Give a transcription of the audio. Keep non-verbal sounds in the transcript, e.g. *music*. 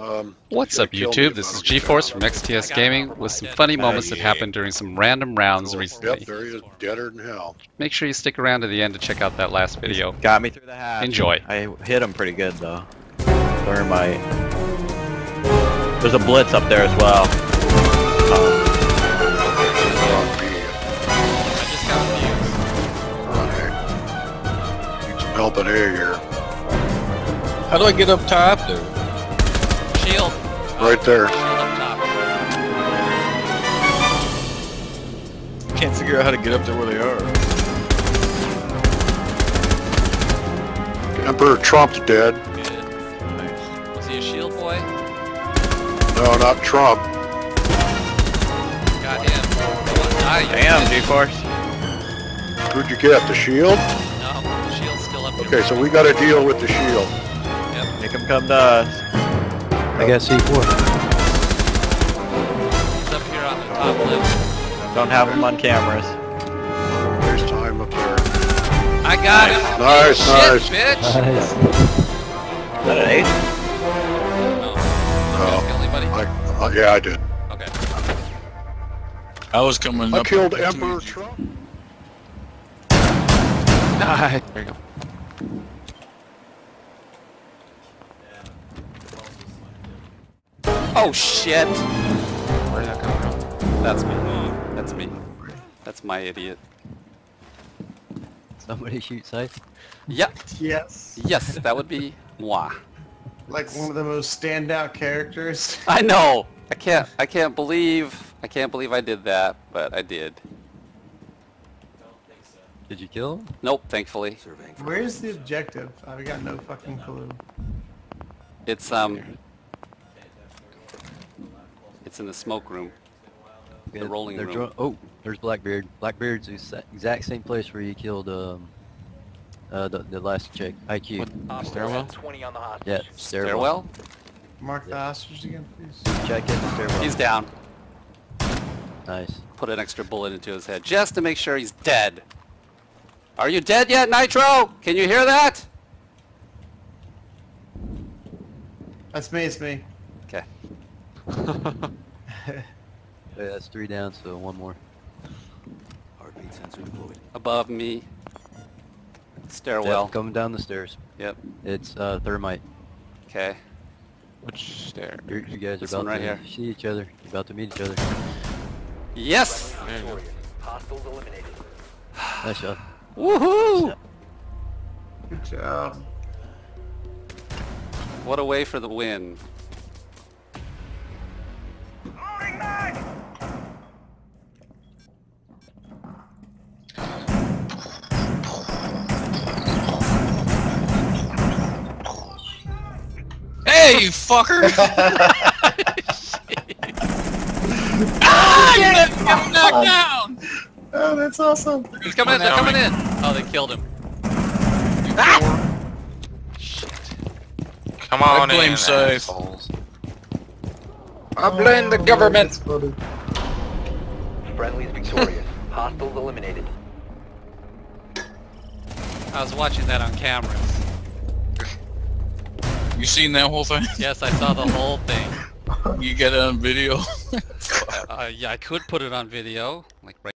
Um, What's up have killed me YouTube? This is don't GeForce from XTS Gaming with some funny moments that happened during some random rounds recently. Yep, there he is, deader than hell. Make sure you stick around to the end to check out that last video. Got me through the hatch. Enjoy. I hit him pretty good though. Thermite. There's a blitz up there as well. Oh, I just got views. Right. Need some help in A here. How do I get up top there? Shield. Right there. Shield. Can't figure out how to get up there where they are. Emperor Trump's dead. Good. Was he a shield boy? No, not Trump. Got him. What? You damn. G-Force. Who'd you get? The shield? No, the shield's still up Okay, so we gotta deal with the shield. Make him come to us. I got C4. He's up here on the top left. Don't have him on cameras. There's time up there. I got him. Nice, Shit, nice. bitch. Nice. Is that an ace? No. Oh. Kill? I, uh, yeah, I did. Okay. I was coming I up. killed Emperor. Trump. *laughs* Nice. There you go. Oh shit. Where did that come from? That's me. That's me. That's my idiot. Somebody shoot safe. Yep. Yes. Yes, that would be moi. Like one of the most standout characters. *laughs* I know. I can't. I can't believe. I can't believe I did that, but I did. Did you kill him? Nope. Thankfully, Where's the objective? I've got no fucking clue. it's um. It's in the smoke room. The rolling They're room. oh, there's Blackbeard. Blackbeard's the exact same place where you killed um uh the, the last chick. IQ. Stairwell? 20 on the hostage. Yeah, stairwell. Stairwell. Mark the hostage again, please. Check it. Stairwell. He's down. nice. Put an extra bullet into his head just to make sure he's dead. Are you dead yet, Nitro? Can you hear that? That's me, it's me. Okay. *laughs* *laughs* Yeah, that's three down, so one more. Heartbeat sensor deployed. Above me. Yep, Stairwell. coming down the stairs. Yep. It's uh thermite. Okay. Which stair? You're, you guys are about right to here. see each other. You're about to meet each other. Yes. There you go. Nice shot. Woohoo! Good job. What a way for the win. Hey, you fucker! *laughs* ah, you let him get knocked down! Oh, that's awesome. He's coming in. They're coming in. Oh, they killed him. Ah! Shit. Come on I blame in, safe. assholes. I blame the government. Friendly's victorious. *laughs* Hostiles eliminated. I was watching that on cameras. You seen that whole thing? *laughs* Yes, I saw the whole thing. You get it on video? *laughs* Uh, yeah, I could put it on video, like right.